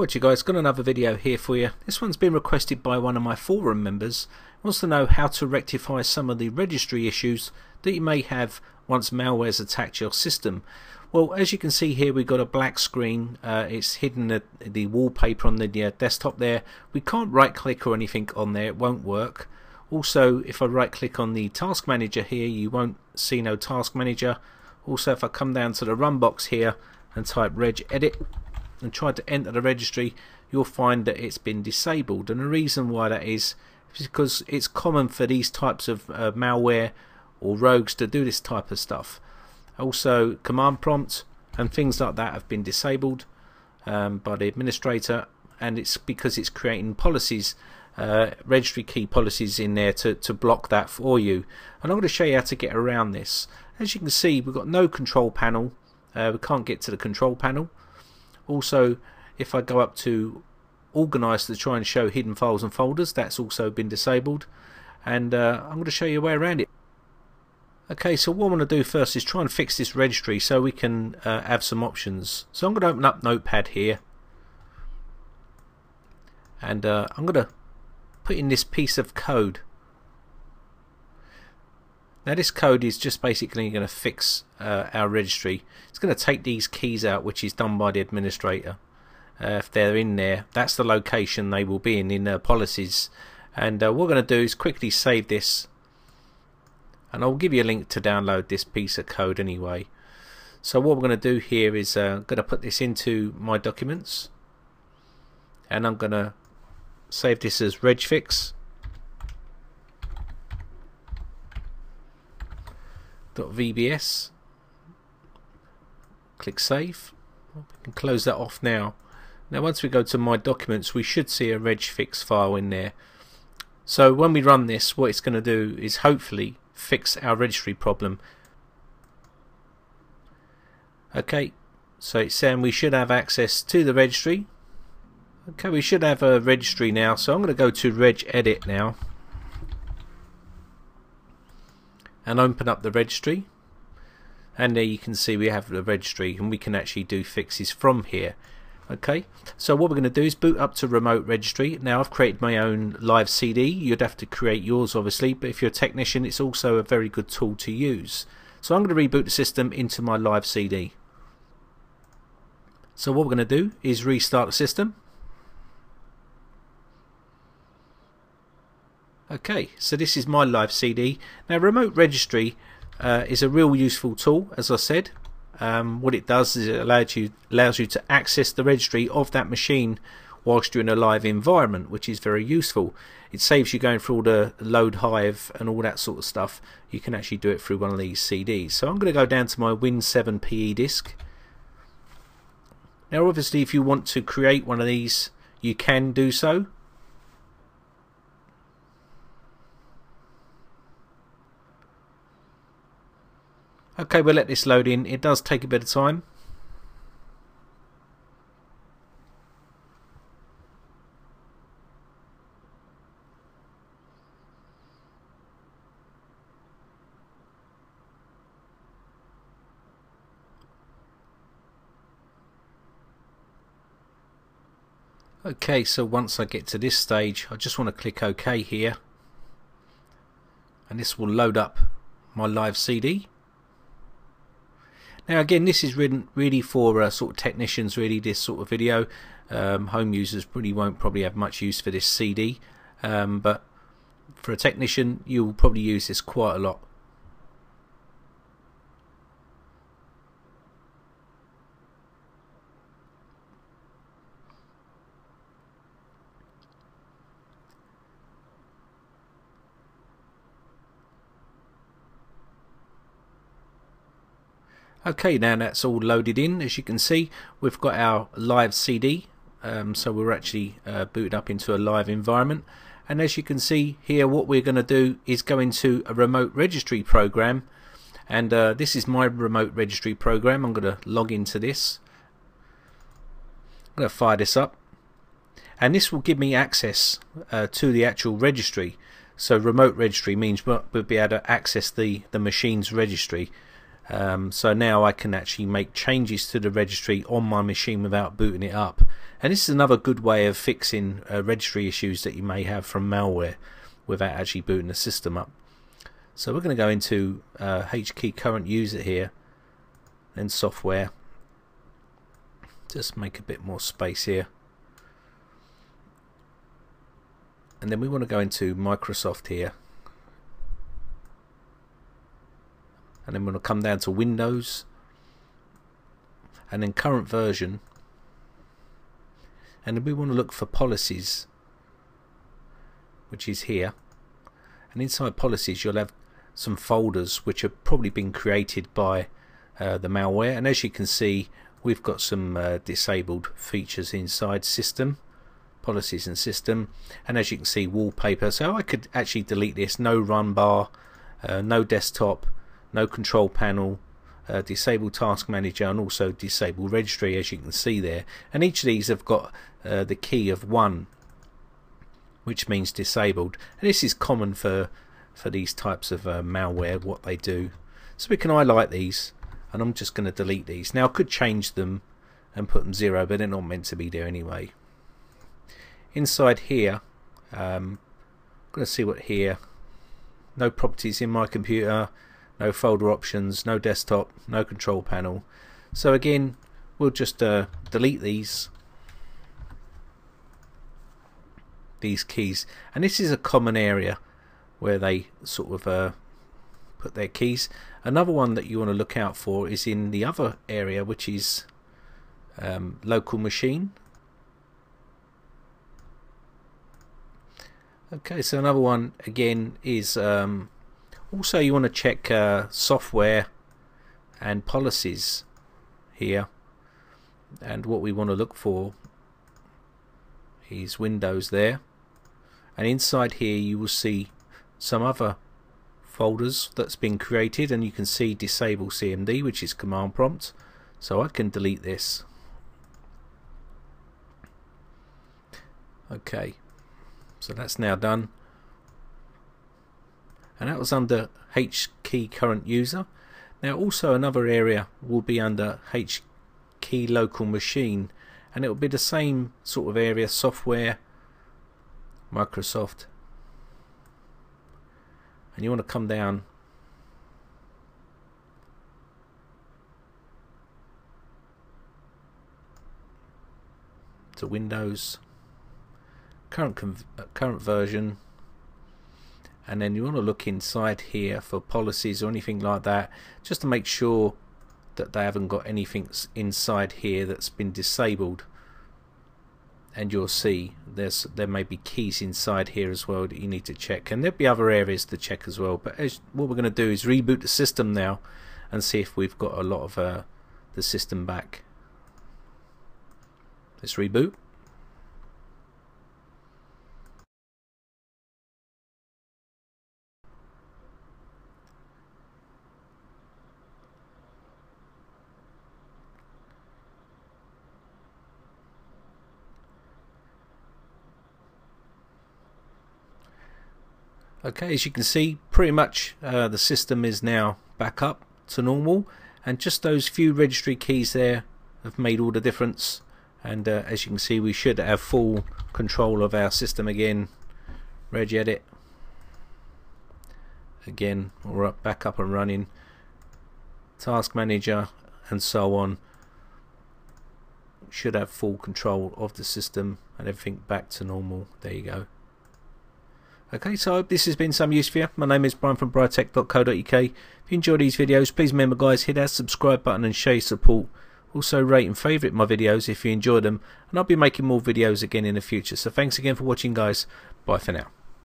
What you guys, got another video here for you. This one's been requested by one of my forum members. He wants to know how to rectify some of the registry issues that you may have once malware's attacked your system. Well, as you can see here, we've got a black screen. Uh, it's hidden the, the wallpaper on the uh, desktop there. We can't right click or anything on there. It won't work. Also, if I right click on the task manager here, you won't see no task manager. Also, if I come down to the run box here and type regedit, and try to enter the registry you'll find that it's been disabled. And the reason why that is is because it's common for these types of uh, malware or rogues to do this type of stuff. Also command prompt and things like that have been disabled um, by the administrator and it's because it's creating policies uh, registry key policies in there to, to block that for you. And I'm going to show you how to get around this. As you can see we've got no control panel. Uh, we can't get to the control panel also, if I go up to organize to try and show hidden files and folders, that's also been disabled. And uh, I'm going to show you a way around it. Okay, so what I want to do first is try and fix this registry so we can uh, have some options. So I'm going to open up Notepad here. And uh, I'm going to put in this piece of code. Now this code is just basically going to fix uh, our registry. It's going to take these keys out which is done by the administrator. Uh, if they're in there, that's the location they will be in in their policies. And uh, what we're going to do is quickly save this. And I'll give you a link to download this piece of code anyway. So what we're going to do here is uh, I'm going to put this into my documents. And I'm going to save this as regfix .vbs click save. We can close that off now. Now once we go to my documents we should see a regfix file in there. So when we run this what it's going to do is hopefully fix our registry problem. Okay so it's saying we should have access to the registry. Okay we should have a registry now so I'm going to go to regedit now and open up the registry. And there you can see we have the registry and we can actually do fixes from here. Okay so what we're going to do is boot up to remote registry. Now I've created my own live CD you'd have to create yours obviously but if you're a technician it's also a very good tool to use. So I'm going to reboot the system into my live CD so what we're going to do is restart the system Okay, so this is my live CD. Now, remote registry uh, is a real useful tool, as I said. Um, what it does is it allows you allows you to access the registry of that machine whilst you're in a live environment, which is very useful. It saves you going through all the load hive and all that sort of stuff. You can actually do it through one of these CDs. So I'm going to go down to my Win7 PE disk. Now, obviously, if you want to create one of these, you can do so. Okay, we'll let this load in. It does take a bit of time. Okay, so once I get to this stage, I just want to click OK here. And this will load up my live CD. Now again this is really, really for uh, sort of technicians really this sort of video. Um, home users really won't probably have much use for this CD um, but for a technician you'll probably use this quite a lot Okay, now that's all loaded in. As you can see, we've got our live CD, um, so we're actually uh, booted up into a live environment. And as you can see here, what we're going to do is go into a remote registry program. And uh, this is my remote registry program. I'm going to log into this. I'm going to fire this up. And this will give me access uh, to the actual registry. So remote registry means we'll be able to access the, the machine's registry. Um, so now I can actually make changes to the registry on my machine without booting it up And this is another good way of fixing uh, registry issues that you may have from malware without actually booting the system up. So we're going to go into uh, HKey current user here, then software. Just make a bit more space here. And then we want to go into Microsoft here. And then we're going to come down to Windows. And then current version. And then we want to look for policies which is here. And inside policies you'll have some folders which have probably been created by uh, the malware. And as you can see we've got some uh, disabled features inside system policies and system. And as you can see wallpaper. So I could actually delete this. No run bar uh, no desktop no control panel uh, disable task manager and also disable registry as you can see there. And each of these have got uh, the key of 1 which means disabled. And this is common for for these types of uh, malware what they do. So we can highlight these and I'm just going to delete these. Now I could change them and put them zero but they're not meant to be there anyway. Inside here um, I'm going to see what here. No properties in my computer no folder options, no desktop, no control panel. So again, we'll just uh, delete these these keys. And this is a common area where they sort of uh, put their keys. Another one that you want to look out for is in the other area, which is um, local machine. Okay, so another one again is um, also you want to check uh, software and policies here. And what we want to look for is Windows there. And inside here you will see some other folders that's been created. And you can see disable CMD which is command prompt. So I can delete this. Okay. So that's now done and that was under H key current user. Now also another area will be under H key local machine and it will be the same sort of area software Microsoft. And you want to come down. To Windows. Current uh, current version and then you want to look inside here for policies or anything like that just to make sure that they haven't got anything inside here that's been disabled. And you'll see there's there may be keys inside here as well that you need to check. And there'll be other areas to check as well. But as, what we're going to do is reboot the system now and see if we've got a lot of uh, the system back. Let's reboot Okay, as you can see, pretty much uh, the system is now back up to normal, and just those few registry keys there have made all the difference. And uh, as you can see, we should have full control of our system again. Regedit again, we're up, back up and running. Task Manager and so on should have full control of the system and everything back to normal. There you go. Okay, so I hope this has been some use for you. My name is Brian from britec.co.uk. If you enjoy these videos, please remember guys, hit that subscribe button and show your support. Also rate and favourite my videos if you enjoy them, and I'll be making more videos again in the future. So thanks again for watching guys. Bye for now.